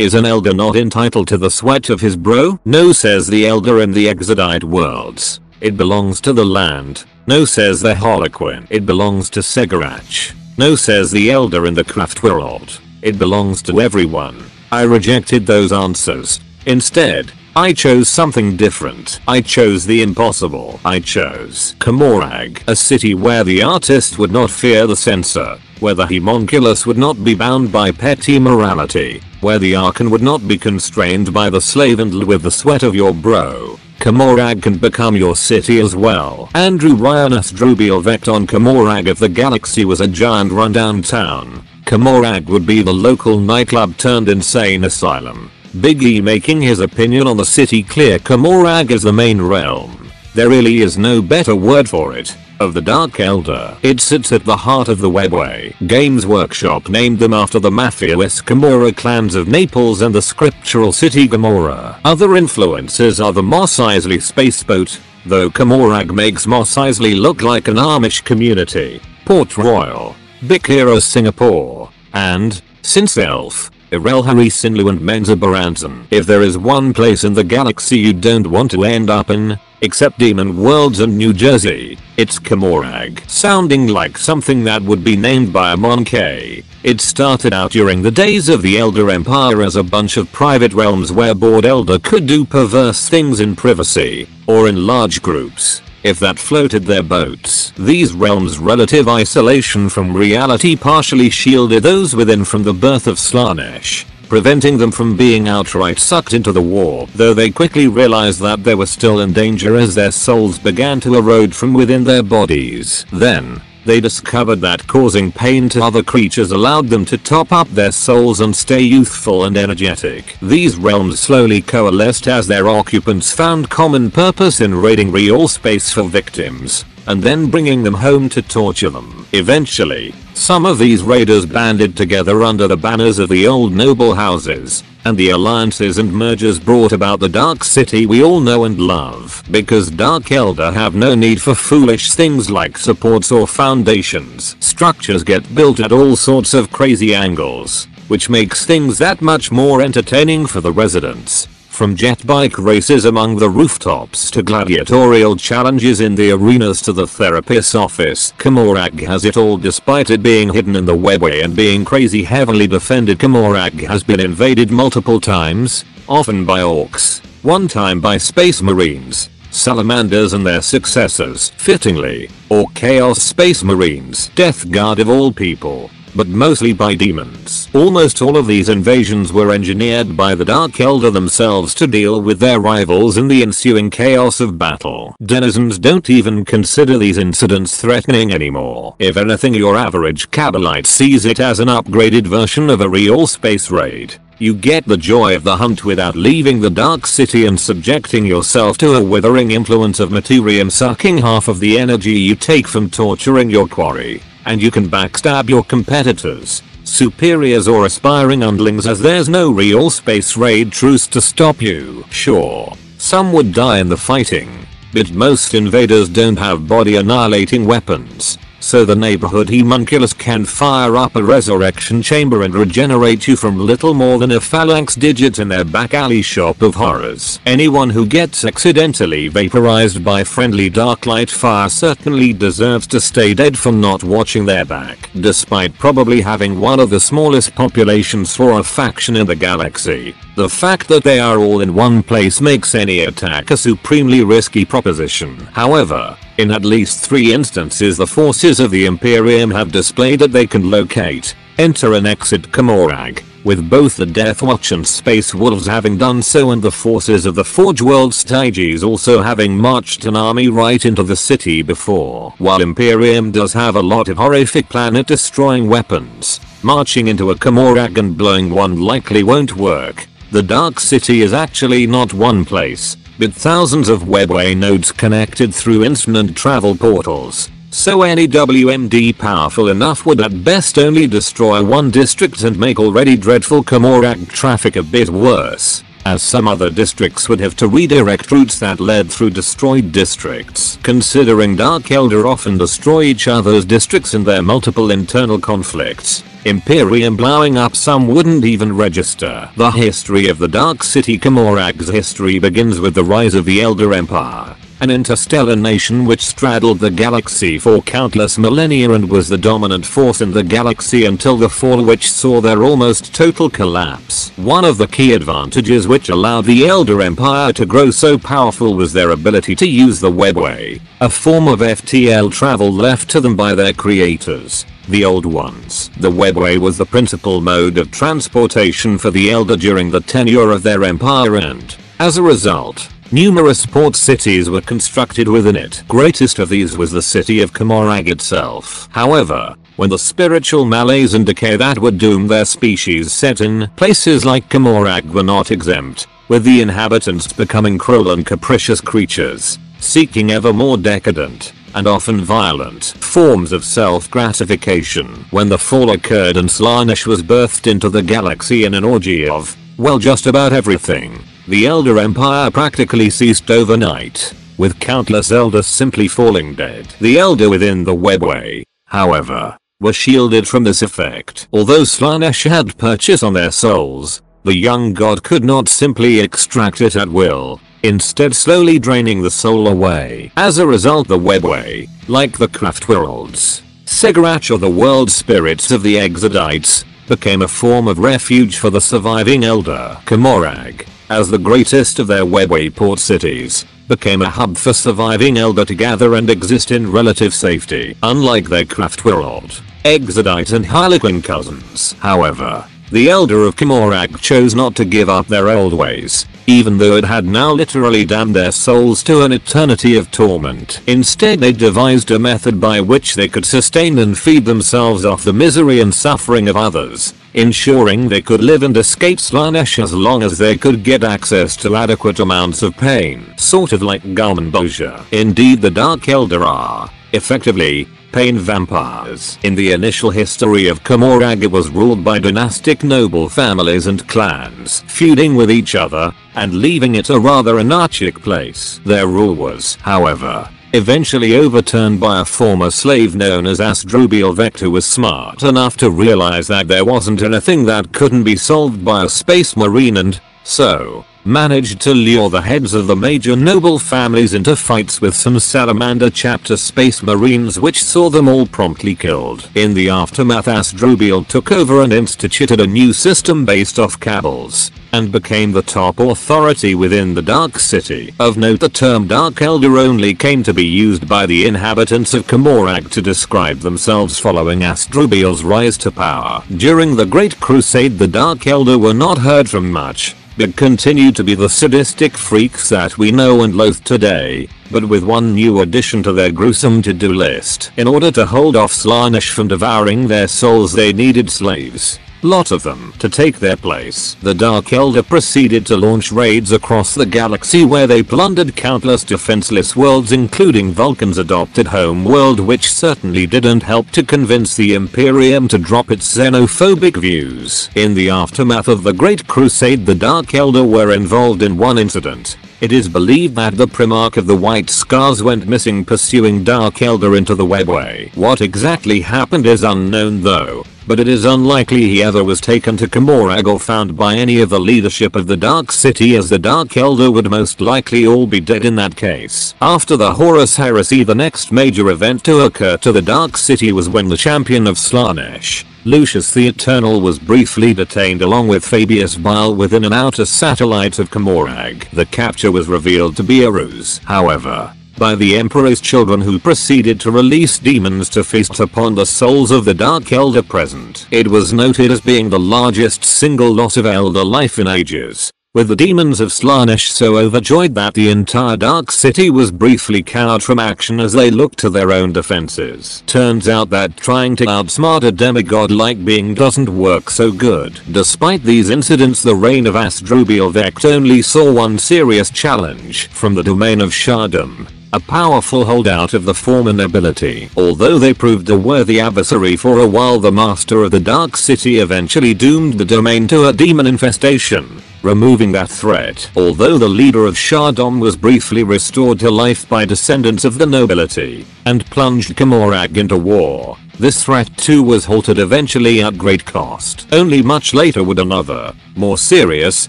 Is an elder not entitled to the sweat of his bro? No says the elder in the Exodite worlds. It belongs to the land. No says the Harlequin. It belongs to Cegorach. No says the elder in the craft world. It belongs to everyone. I rejected those answers. Instead, I chose something different. I chose the impossible. I chose Commorragh, a city where the artist would not fear the censor, where the homunculus would not be bound by petty morality, where the archon would not be constrained by the slave and with the sweat of your bro. Commorragh can become your city as well. Andrew Ryan Asdrubael on Commorragh if the galaxy was a giant rundown town. Commorragh would be the local nightclub turned insane asylum. Big E making his opinion on the city clear Commorragh is the main realm. There really is no better word for it of the Dark Elder. It sits at the heart of the Webway. Games Workshop named them after the mafia Camorra clans of Naples and the scriptural city Gomorrah. Other influences are the Mos Eisley spaceboat, though Commorragh makes Mos Eisley look like an Amish community, Port Royal, Big Hero Singapore, and, since Elf, Erelhei-Cinlu and Menzoberranzan. If there is one place in the galaxy you don't want to end up in, except Demon Worlds and New Jersey, it's Commorragh. Sounding like something that would be named by a monkey. It started out during the days of the Elder Empire as a bunch of private realms where Bored Elder could do perverse things in privacy, or in large groups if that floated their boats. These realms' relative isolation from reality partially shielded those within from the birth of Slaanesh, preventing them from being outright sucked into the war, though they quickly realized that they were still in danger as their souls began to erode from within their bodies. Then, they discovered that causing pain to other creatures allowed them to top up their souls and stay youthful and energetic. These realms slowly coalesced as their occupants found common purpose in raiding real space for victims, and then bringing them home to torture them. Eventually, some of these raiders banded together under the banners of the old noble houses, and the alliances and mergers brought about the Dark City we all know and love. Because Dark Elder have no need for foolish things like supports or foundations. Structures get built at all sorts of crazy angles, which makes things that much more entertaining for the residents. From jet bike races among the rooftops to gladiatorial challenges in the arenas to the therapist's office, Commorragh has it all despite it being hidden in the webway and being crazy heavily defended. Commorragh has been invaded multiple times, often by orcs, one time by space marines, salamanders and their successors, fittingly, or chaos space marines, death guard of all people, but mostly by demons. Almost all of these invasions were engineered by the Dark Elder themselves to deal with their rivals in the ensuing chaos of battle. Denizens don't even consider these incidents threatening anymore. If anything your average Kabalite sees it as an upgraded version of a real space raid. You get the joy of the hunt without leaving the dark city and subjecting yourself to a withering influence of Materium sucking half of the energy you take from torturing your quarry and you can backstab your competitors, superiors or aspiring underlings as there's no real space raid truce to stop you. Sure, some would die in the fighting, but most invaders don't have body annihilating weapons, so the neighborhood homunculus can fire up a resurrection chamber and regenerate you from little more than a phalanx digit in their back alley shop of horrors. Anyone who gets accidentally vaporized by friendly dark light fire certainly deserves to stay dead for not watching their back, despite probably having one of the smallest populations for a faction in the galaxy. The fact that they are all in one place makes any attack a supremely risky proposition. However, in at least three instances the forces of the Imperium have displayed that they can locate, enter and exit Commorragh, with both the Death Watch and Space Wolves having done so and the forces of the Forge World Stygies also having marched an army right into the city before. While Imperium does have a lot of horrific planet destroying weapons, marching into a Commorragh and blowing one likely won't work. The Dark City is actually not one place, with thousands of webway nodes connected through infinite travel portals. So any WMD powerful enough would at best only destroy one district and make already dreadful Commorragh traffic a bit worse. As some other districts would have to redirect routes that led through destroyed districts. Considering Dark Elder often destroy each other's districts in their multiple internal conflicts, Imperium blowing up some wouldn't even register. The history of the Dark City Commorragh's history begins with the rise of the Elder Empire an interstellar nation which straddled the galaxy for countless millennia and was the dominant force in the galaxy until the fall which saw their almost total collapse. One of the key advantages which allowed the Elder Empire to grow so powerful was their ability to use the webway, a form of FTL travel left to them by their creators the old ones. The webway was the principal mode of transportation for the Elder during the tenure of their empire and, as a result, Numerous port cities were constructed within it. Greatest of these was the city of Commorragh itself. However, when the spiritual malaise and decay that would doom their species set in, places like Commorragh were not exempt, with the inhabitants becoming cruel and capricious creatures, seeking ever more decadent, and often violent forms of self-gratification. When the fall occurred and Slaanesh was birthed into the galaxy in an orgy of, well just about everything, the Elder Empire practically ceased overnight, with countless elders simply falling dead. The Elder within the webway, however, were shielded from this effect. Although Slaanesh had purchase on their souls, the young god could not simply extract it at will, instead slowly draining the soul away. As a result the webway, like the craft worlds, Cegorach or the world spirits of the Exodites, became a form of refuge for the surviving Elder. Commorragh, as the greatest of their webway port cities, became a hub for surviving Elder to gather and exist in relative safety. Unlike their craft world, Exodite and Harlequin cousins, however, the Elder of Commorragh chose not to give up their old ways, even though it had now literally damned their souls to an eternity of torment. Instead they devised a method by which they could sustain and feed themselves off the misery and suffering of others, ensuring they could live and escape Slaanesh as long as they could get access to adequate amounts of pain. Sort of like Boja. Indeed the Dark Elder are, effectively, pain vampires. In the initial history of Commorragh it was ruled by dynastic noble families and clans, feuding with each other, and leaving it a rather anarchic place. Their rule was, however, eventually overturned by a former slave known as Asdrubael Vector was smart enough to realize that there wasn't anything that couldn't be solved by a space marine and, so, managed to lure the heads of the major noble families into fights with some Salamander chapter space marines which saw them all promptly killed. In the aftermath Asdrubael took over and instituted a new system based off Cabals, and became the top authority within the Dark City. Of note the term Dark Elder only came to be used by the inhabitants of Commorragh to describe themselves following Asdrubael's rise to power. During the Great Crusade the Dark Elder were not heard from much, but continue to be the sadistic freaks that we know and loathe today, but with one new addition to their gruesome to-do list. In order to hold off Slaanesh from devouring their souls they needed slaves lot of them, to take their place. The Dark Elder proceeded to launch raids across the galaxy where they plundered countless defenseless worlds including Vulcan's adopted home world which certainly didn't help to convince the Imperium to drop its xenophobic views. In the aftermath of the Great Crusade the Dark Elder were involved in one incident. It is believed that the Primarch of the White Scars went missing pursuing Dark Elder into the webway. What exactly happened is unknown though, but it is unlikely he ever was taken to Commorragh or found by any of the leadership of the Dark City as the Dark Elder would most likely all be dead in that case. After the Horus Heresy the next major event to occur to the Dark City was when the champion of Slaanesh, Lucius the Eternal was briefly detained along with Fabius Bile within an outer satellite of Commorragh. The capture was revealed to be a ruse, however, by the Emperor's children who proceeded to release demons to feast upon the souls of the Dark Elder present. It was noted as being the largest single loss of Elder life in ages, with the demons of Slaanesh so overjoyed that the entire Dark City was briefly cowed from action as they looked to their own defenses. Turns out that trying to outsmart a demigod-like being doesn't work so good. Despite these incidents the reign of Asdrubael Vect only saw one serious challenge from the domain of Shaa-dom a powerful holdout of the former nobility. Although they proved a worthy adversary for a while the master of the Dark City eventually doomed the domain to a demon infestation, removing that threat. Although the leader of Shaa-dom was briefly restored to life by descendants of the nobility and plunged Commorragh into war, this threat too was halted eventually at great cost. Only much later would another, more serious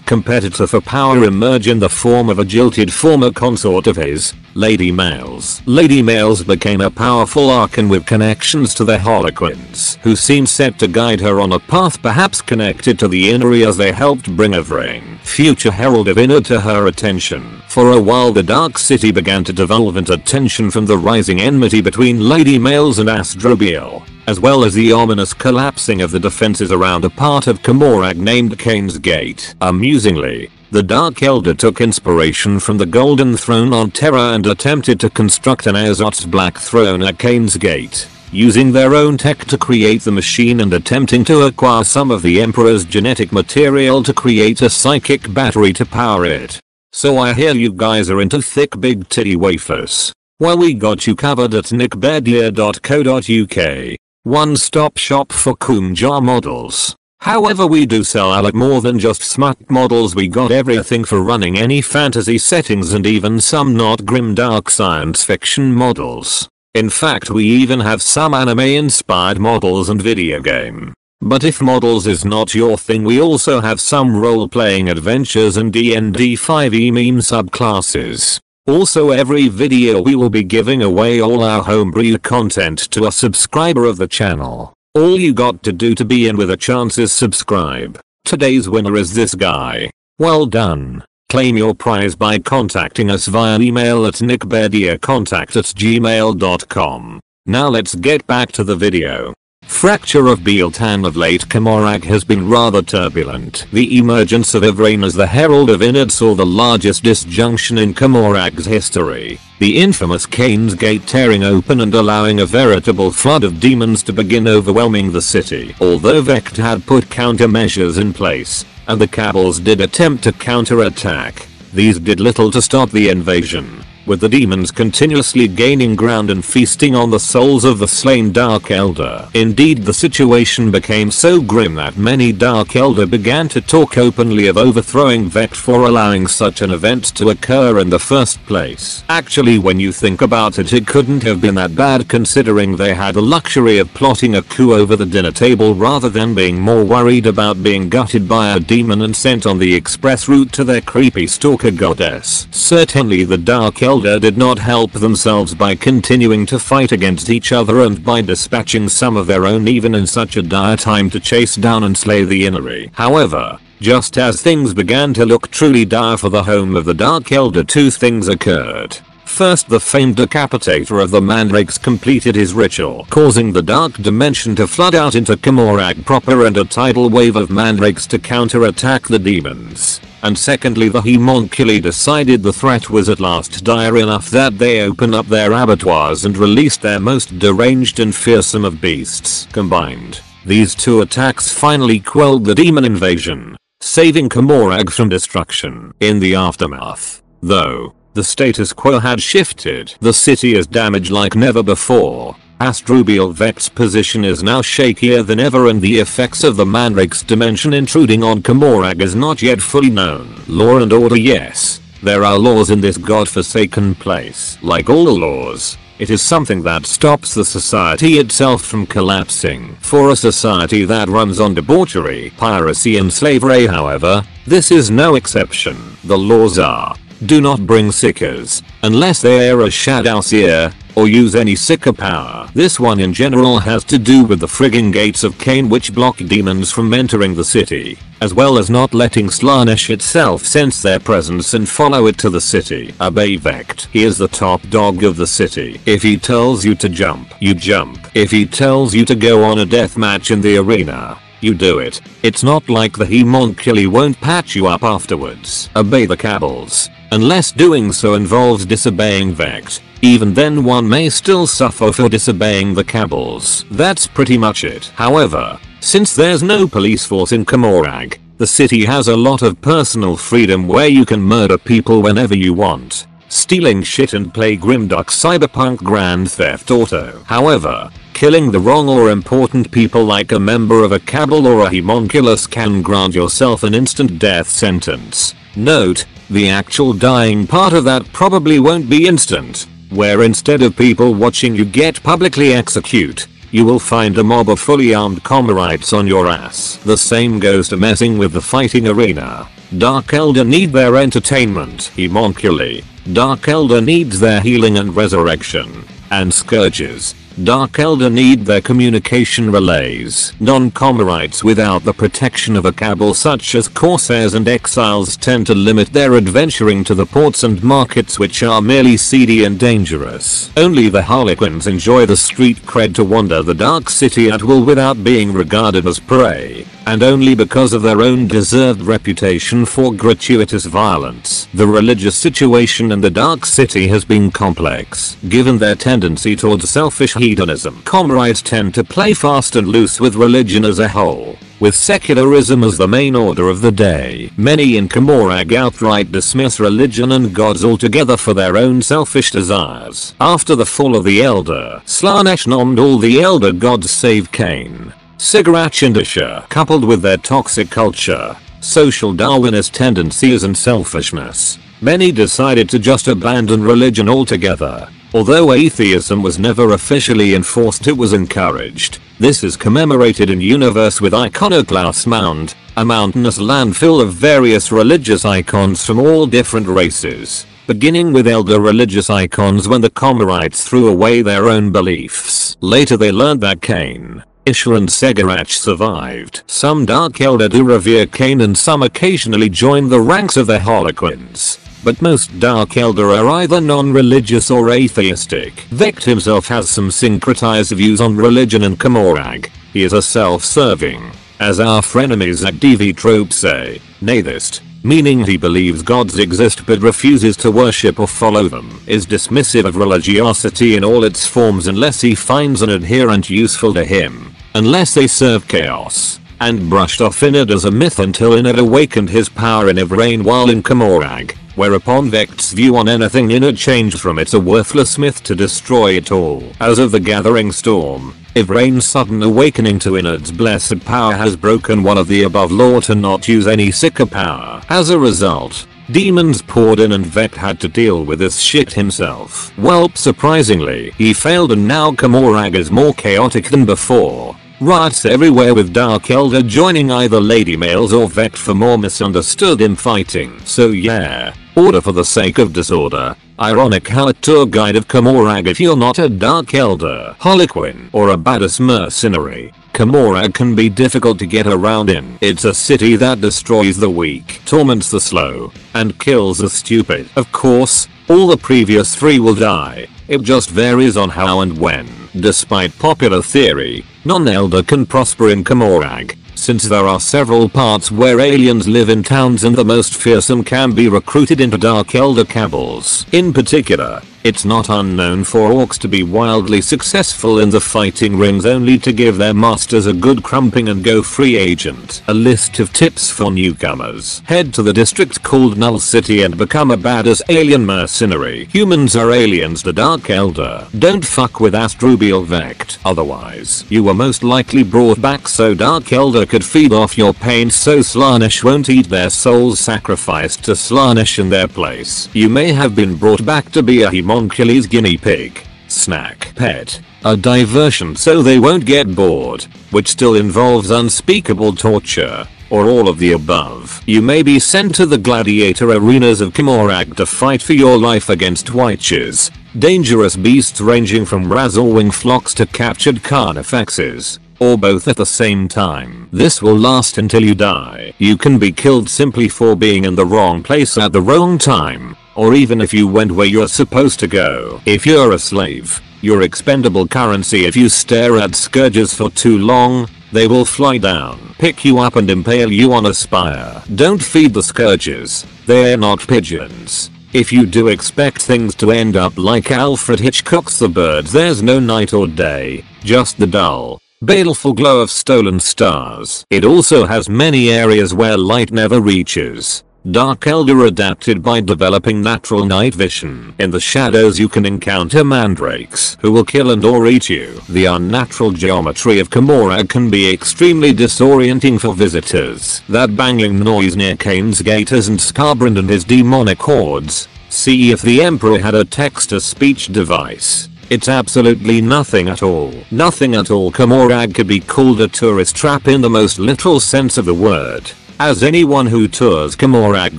competitor for power emerge in the form of a jilted former consort of his, Lady Malys. Lady Malys became a powerful archon with connections to the Harlequins, who seemed set to guide her on a path perhaps connected to the Ynnari as they helped bring Yvraine, future Herald of Ynnead to her attention. For a while the Dark City began to devolve into tension from the rising enmity between Lady Malys and Asdrubael, as well as the ominous collapsing of the defenses around a part of Commorragh named Khaine's Gate. Amusingly, the Dark Elder took inspiration from the Golden Throne on Terra and attempted to construct an Azot's Black Throne at Khaine's Gate, using their own tech to create the machine and attempting to acquire some of the Emperor's genetic material to create a psychic battery to power it. So I hear you guys are into thick big titty wafers. Well we got you covered at neckbeardia.co.uk. One stop shop for Kumjar models. However we do sell a lot more than just smut models we got everything for running any fantasy settings and even some not grim dark science fiction models. In fact we even have some anime inspired models and video game. But if models is not your thing we also have some role playing adventures and D&D 5e meme subclasses. Also every video we will be giving away all our homebrew content to a subscriber of the channel. All you got to do to be in with a chance is subscribe. Today's winner is this guy. Well done. Claim your prize by contacting us via email at neckbeardiacontact at gmail.com. Now let's get back to the video. Fracture of Biel-Tan of late Commorragh has been rather turbulent. The emergence of Yvraine as the Herald of Ynnead saw the largest disjunction in Commorragh's history. The infamous Khaine's Gate tearing open and allowing a veritable flood of demons to begin overwhelming the city. Although Vect had put countermeasures in place, and the Cabals did attempt to counterattack, these did little to stop the invasion with the demons continuously gaining ground and feasting on the souls of the slain Dark Elder. Indeed the situation became so grim that many Dark Elder began to talk openly of overthrowing Vect for allowing such an event to occur in the first place. Actually when you think about it it couldn't have been that bad considering they had the luxury of plotting a coup over the dinner table rather than being more worried about being gutted by a demon and sent on the express route to their creepy stalker goddess. Certainly the Dark Elder Elder did not help themselves by continuing to fight against each other and by dispatching some of their own even in such a dire time to chase down and slay the Ynnari. However, just as things began to look truly dire for the home of the Dark Elder two things occurred. First the famed decapitator of the mandrakes completed his ritual causing the dark dimension to flood out into Commorragh proper and a tidal wave of mandrakes to counterattack the demons and secondly the homunculi decided the threat was at last dire enough that they opened up their abattoirs and released their most deranged and fearsome of beasts combined. These two attacks finally quelled the demon invasion, saving Commorragh from destruction. In the aftermath, though, the status quo had shifted. The city is damaged like never before, Asdrubael Vect's position is now shakier than ever and the effects of the Mandrakes dimension intruding on Commorragh is not yet fully known. Law and order yes, there are laws in this godforsaken place. Like all laws, it is something that stops the society itself from collapsing. For a society that runs on debauchery, piracy and slavery however, this is no exception. The laws are do not bring psykers, unless they are a Shadowseer, or use any psyker power. This one in general has to do with the frigging gates of Khaine which block demons from entering the city, as well as not letting Slaanesh itself sense their presence and follow it to the city. Obey Vect. He is the top dog of the city. If he tells you to jump, you jump. If he tells you to go on a death match in the arena, you do it. It's not like the homunculi won't patch you up afterwards. Obey the cabals. Unless doing so involves disobeying Vect. Even then one may still suffer for disobeying the cabals. That's pretty much it. However, since there's no police force in Commorragh, the city has a lot of personal freedom where you can murder people whenever you want, stealing shit and play grimdark cyberpunk grand theft auto. However, Killing the wrong or important people like a member of a cabal or a homunculus can grant yourself an instant death sentence. Note, the actual dying part of that probably won't be instant, where instead of people watching you get publicly execute, you will find a mob of fully armed Commorrites on your ass. The same goes to messing with the fighting arena. Dark Elder need their entertainment, homunculi. Dark Elder needs their healing and resurrection. And Scourges. Dark Elder need their communication relays. Non-Commorrites without the protection of a cabal such as Corsairs and Exiles tend to limit their adventuring to the ports and markets which are merely seedy and dangerous. Only the Harlequins enjoy the street cred to wander the Dark City at will without being regarded as prey and only because of their own deserved reputation for gratuitous violence. The religious situation in the Dark City has been complex, given their tendency towards selfish hedonism. Commorrites tend to play fast and loose with religion as a whole, with secularism as the main order of the day. Many in Commorragh outright dismiss religion and gods altogether for their own selfish desires. After the fall of the Elder, Slaanesh nommed all the Elder gods save Khaine Cigarette industry coupled with their toxic culture, social Darwinist tendencies and selfishness, many decided to just abandon religion altogether. Although atheism was never officially enforced it was encouraged. This is commemorated in universe with Iconoclast Mound, a mountainous landfill of various religious icons from all different races beginning with elder religious icons when the Commorrites threw away their own beliefs. Later they learned that Khaine, Isha and Cegorach survived. Some Dark Elder do revere Khaine and some occasionally join the ranks of the Harlequins. But most Dark Elder are either non-religious or atheistic. Vect himself has some syncretized views on religion and Commorragh. He is a self-serving, as our frenemies at TV Trope say, naytheist, meaning he believes gods exist but refuses to worship or follow them, is dismissive of religiosity in all its forms unless he finds an adherent useful to him, unless they serve chaos, and brushed off Ynnead as a myth until Ynnead awakened his power in Yvraine while in Commorragh, whereupon Vect's view on anything Ynnead changed from it's a worthless myth to destroy it all. As of the gathering storm, Yvraine's sudden awakening to Ynnead's blessed power has broken one of the above law to not use any psyker power. As a result, demons poured in and Vect had to deal with this shit himself. Well, surprisingly, he failed and now Commorragh is more chaotic than before. Riots everywhere with Dark Elder joining either Lady Malys or Vect for more misunderstood infighting. So yeah, order for the sake of disorder. Ironic how a tour guide of Commorragh if you're not a Dark Elder, Harlequin, or a badass mercenary. Commorragh can be difficult to get around in. It's a city that destroys the weak, torments the slow, and kills the stupid. Of course, all the previous three will die. It just varies on how and when. Despite popular theory, non-elder can prosper in Commorragh, since there are several parts where aliens live in towns and the most fearsome can be recruited into Dark Elder cabals. In particular, it's not unknown for orcs to be wildly successful in the fighting rings only to give their masters a good crumping and go free agent. A list of tips for newcomers. Head to the district called Null City and become a badass alien mercenary. Humans are aliens the Dark Elder. Don't fuck with Asdrubael Vect. Otherwise, you were most likely brought back so Dark Elder could feed off your pain so Slaanesh won't eat their souls sacrificed to Slaanesh in their place. You may have been brought back to be a human homunculus guinea pig, snack, pet, a diversion so they won't get bored, which still involves unspeakable torture, or all of the above. You may be sent to the gladiator arenas of Commorragh to fight for your life against wyches, dangerous beasts ranging from Razorwing flocks to captured carnifexes, or both at the same time. This will last until you die. You can be killed simply for being in the wrong place at the wrong time, or even if you went where you're supposed to go. If you're a slave, you're expendable currency if you stare at scourges for too long, they will fly down, pick you up and impale you on a spire. Don't feed the scourges, they're not pigeons. If you do expect things to end up like Alfred Hitchcock's The Birds there's no night or day, just the dull, baleful glow of stolen stars. It also has many areas where light never reaches Dark Elder adapted by developing natural night vision. In the shadows you can encounter mandrakes who will kill and or eat you. The unnatural geometry of Commorragh can be extremely disorienting for visitors. That banging noise near Khaine's Gate isn't Skarbrand and his demonic hordes. See if the Emperor had a text-to-speech device. It's absolutely nothing at all. Nothing at all. Commorragh could be called a tourist trap in the most literal sense of the word as anyone who tours Commorragh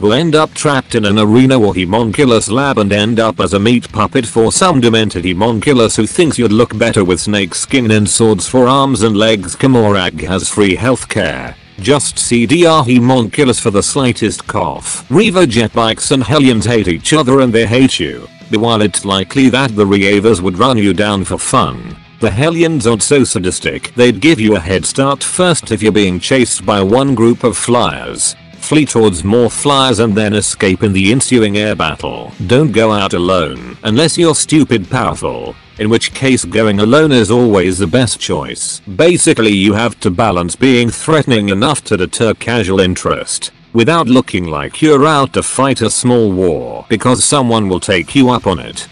will end up trapped in an arena or homunculus lab and end up as a meat puppet for some demented homunculus who thinks you'd look better with snake skin and swords for arms and legs. Commorragh has free healthcare. Just CDR homunculus for the slightest cough. Reaver jet bikes and Hellions hate each other and they hate you. While it's likely that the Reavers would run you down for fun, the Hellions aren't so sadistic. They'd give you a head start first if you're being chased by one group of flyers. Flee towards more flyers and then escape in the ensuing air battle. Don't go out alone unless you're stupid powerful. In which case going alone is always the best choice. Basically you have to balance being threatening enough to deter casual interest without looking like you're out to fight a small war because someone will take you up on it.